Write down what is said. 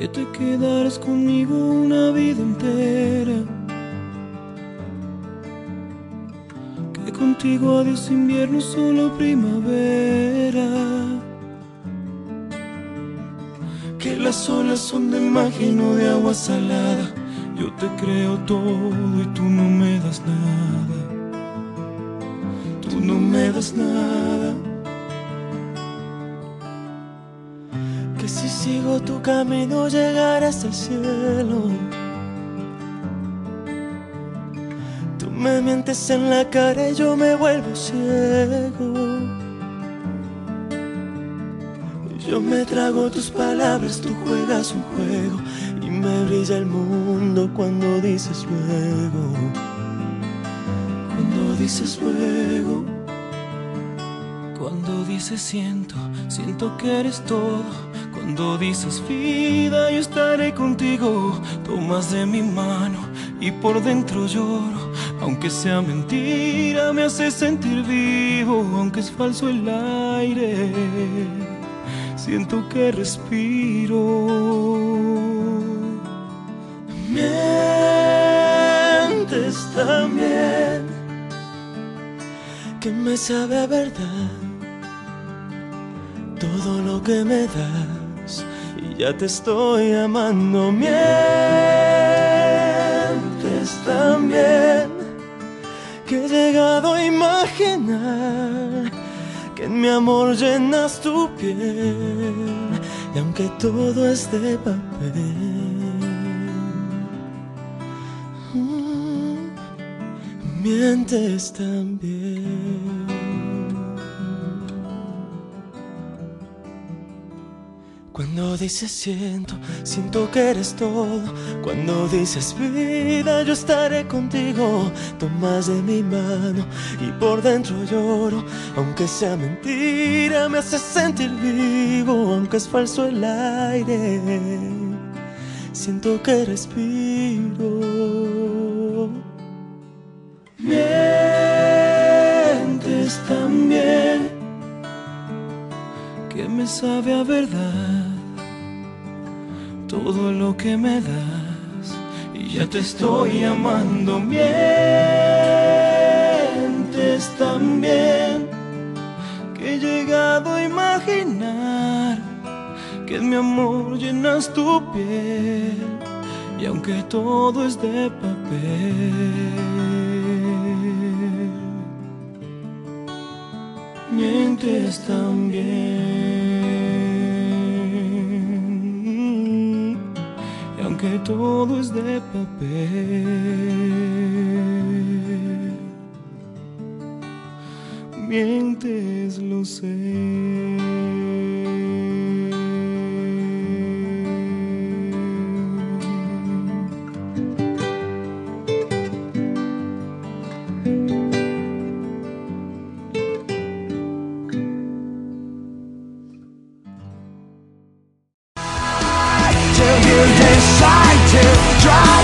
que te quedarás conmigo una vida entera. Que contigo adiós invierno, solo primavera. Que las olas son de magia y no de agua salada. Yo te creo todo y tú no me das nada. Tú no me das nada. Si sigo tu camino llegaré hasta el cielo. Tú me mientes en la cara y yo me vuelvo ciego. Yo me trago tus palabras, tú juegas un juego y me brilla el mundo cuando dices luego. Cuando dices luego. Cuando dices siento, siento que eres todo. Cuando dices vida, yo estaré contigo. Tomas de mi mano y por dentro lloro. Aunque sea mentira, me hace sentir vivo. Aunque es falso el aire, siento que respiro. Mientes también que me sabe a verdad todo lo que me das y ya te estoy amando. Mientes también que he llegado a imaginar que en mi amor llenas tu piel y aunque todo es de papel. mm, Mientes también. Cuando dices siento, siento que eres todo. Cuando dices vida, yo estaré contigo. Tomas de mi mano y por dentro lloro. Aunque sea mentira, me hace sentir vivo. Aunque es falso el aire, siento que respiro. Mientes también que me sabe a verdad todo lo que me das y ya te estoy amando. Mientes también que he llegado a imaginar que mi amor llenas tu piel y aunque todo es de papel. Mientes también. Y aunque todo es de papel, mientes, lo sé. drive